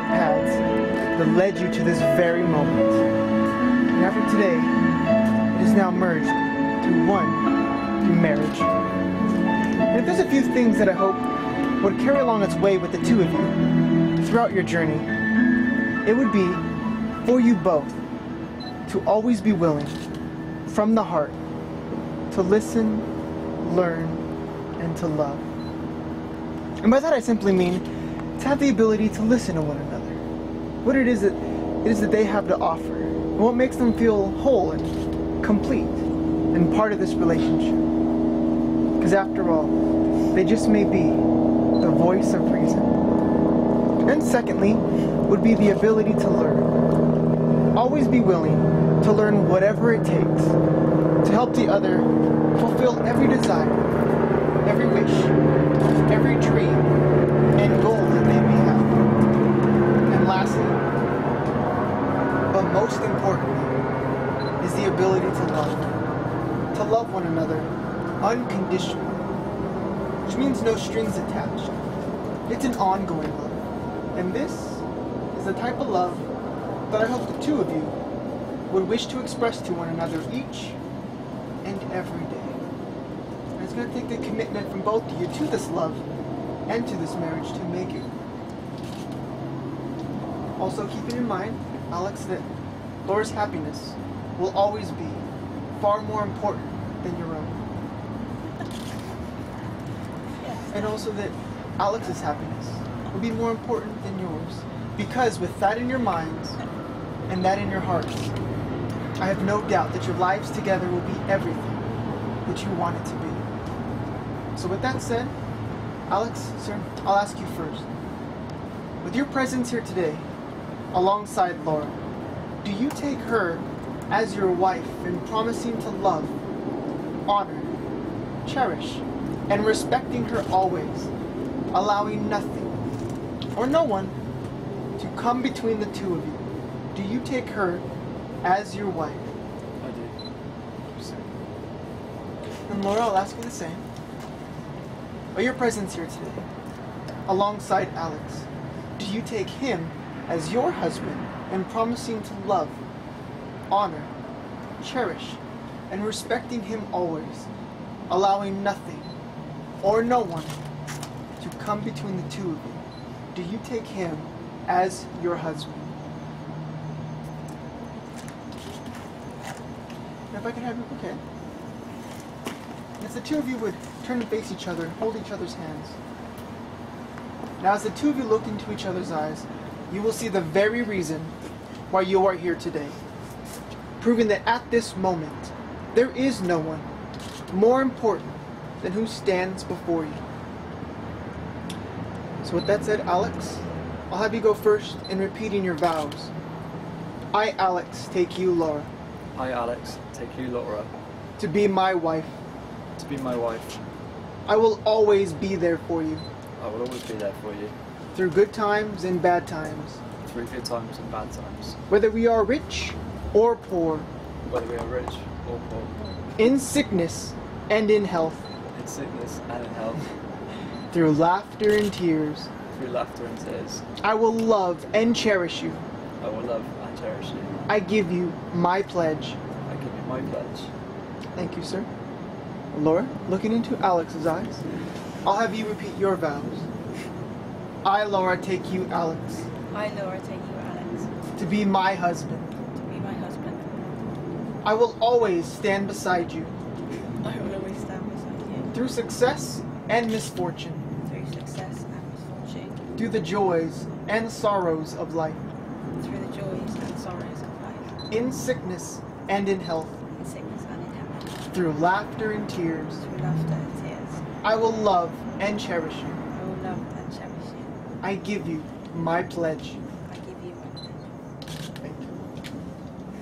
paths that led you to this very moment. And after today, it is now merged to one through marriage. And if there's a few things that I hope would carry along its way with the two of you throughout your journey, it would be for you both to always be willing, from the heart, to listen, learn, and to love. And by that I simply mean to have the ability to listen to one another. What it is that it is that they have to offer, and what makes them feel whole and complete and part of this relationship. Because after all, they just may be the voice of reason. And secondly, would be the ability to learn. Always be willing to learn whatever it takes to help the other fulfill every desire, every wish, every dream, most importantly, is the ability to love. To love one another unconditionally, which means no strings attached. It's an ongoing love. And this is the type of love that I hope the two of you would wish to express to one another each and every day. And it's going to take the commitment from both of you to this love and to this marriage to make it. Also, keeping in mind, Alex, that Laura's happiness will always be far more important than your own. And also that Alex's happiness will be more important than yours. Because with that in your minds and that in your hearts, I have no doubt that your lives together will be everything that you want it to be. So with that said, Alex, sir, I'll ask you first. With your presence here today, alongside Laura, do you take her as your wife in promising to love, honor, cherish, and respecting her always, allowing nothing or no one to come between the two of you? Do you take her as your wife? I do. And Laura, I'll ask you the same. By your presence here today, alongside Alex, do you take him as your husband and promising to love, honor, cherish, and respecting him always, allowing nothing or no one to come between the two of you? Do you take him as your husband? If I can have you, okay. As the two of you would turn and face each other and hold each other's hands. Now, as the two of you look into each other's eyes, you will see the very reason why you are here today. Proving that at this moment, there is no one more important than who stands before you. So, with that said, Alex, I'll have you go first in repeating your vows. I, Alex, take you, Laura, I, Alex, take you, Laura, to be my wife. to be my wife. I will always be there for you, I will always be there for you, through good times and bad times, through good times and bad times, whether we are rich or poor, whether we are rich or poor, in sickness and in health, in sickness and in health, through laughter and tears. through laughter and tears. I will love and cherish you. I will love and cherish you. I give you my pledge. I give you my pledge. Thank you, sir. Laura, looking into Alex's eyes, I'll have you repeat your vows. I, Laura, take you, Alex, I, Laura, take you, Alex, to be my husband. to be my husband. I will always stand beside you I will always stand beside you through success and misfortune, through success and misfortune, through the joys and sorrows of life, through the joys and sorrows of life, in sickness and in health, in sickness and in health, through laughter and tears. through laughter and tears. I will love and cherish you. I will love and cherish you. I give you my pledge. I give you my pledge. Thank you.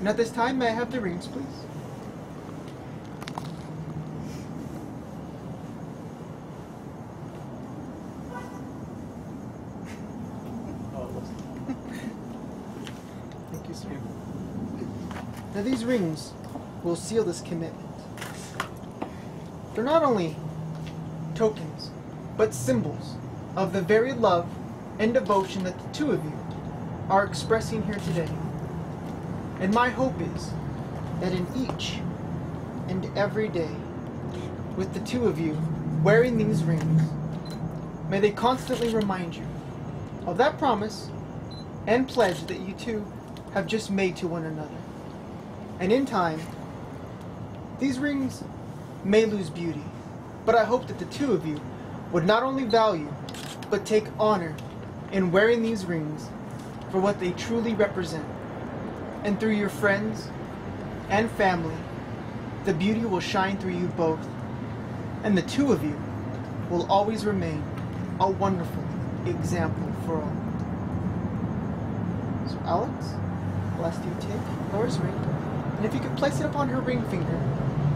And at this time, may I have the rings, please? Thank you, sir. Now, these rings will seal this commitment. They're not only tokens but symbols of the very love and devotion that the two of you are expressing here today. And my hope is that in each and every day, with the two of you wearing these rings, may they constantly remind you of that promise and pledge that you two have just made to one another. And in time, these rings may lose beauty, but I hope that the two of you would not only value, but take honor in wearing these rings for what they truly represent. And through your friends and family, the beauty will shine through you both, and the two of you will always remain a wonderful example for all. So, Alex, I'll you take Laura's ring, and if you could place it upon her ring finger,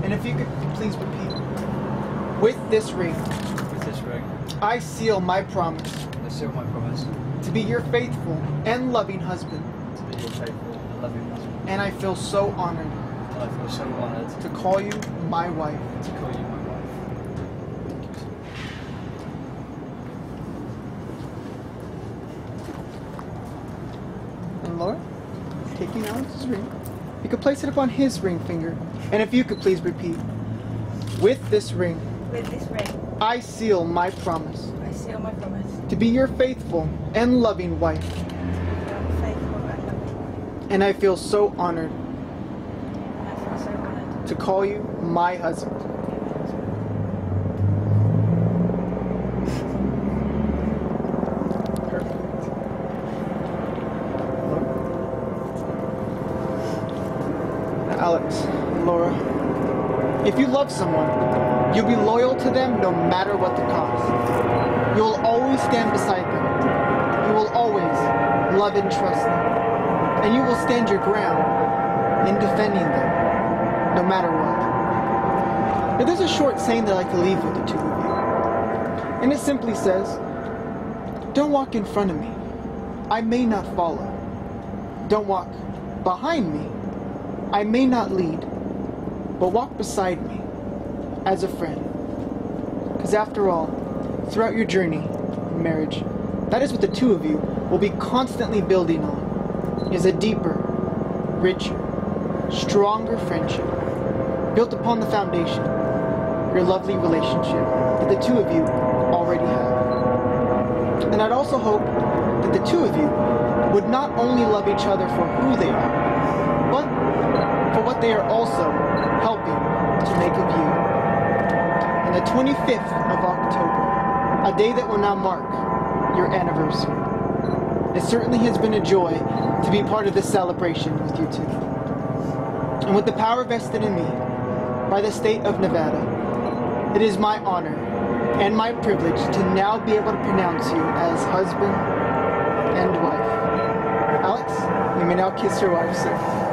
and if you could please repeat, with this ring, With this ring, I seal my promise I seal my promise to be your faithful and loving husband, to be your faithful and loving husband. and I feel so honored And I feel so honoured to call you my wife. to call you my wife. And Laura, taking Alex's ring, you could place it upon his ring finger, and if you could please repeat, with this ring, With this ring, I seal my promise I seal my promise to be your faithful and loving wife, faithful and loving wife. and I feel so honored I feel so honoured to call you my husband. to be my husband. Perfect. Alex, Laura, if you love someone, you'll be loyal to them no matter what the cost. You will always stand beside them. You will always love and trust them. And you will stand your ground in defending them, no matter what. Now, there's a short saying that I like to leave with the two of you. And it simply says, don't walk in front of me. I may not follow. Don't walk behind me. I may not lead. But walk beside me as a friend. Because after all, throughout your journey in marriage, that is what the two of you will be constantly building on is a deeper, richer, stronger friendship built upon the foundation, your lovely relationship that the two of you already have. And I'd also hope that the two of you would not only love each other for who they are, but for what they are also helping to make of you. And the 25th of October, day that will now mark your anniversary. It certainly has been a joy to be part of this celebration with you two. And with the power vested in me by the state of Nevada, it is my honor and my privilege to now be able to pronounce you as husband and wife. Alex, you may now kiss your wife, sir.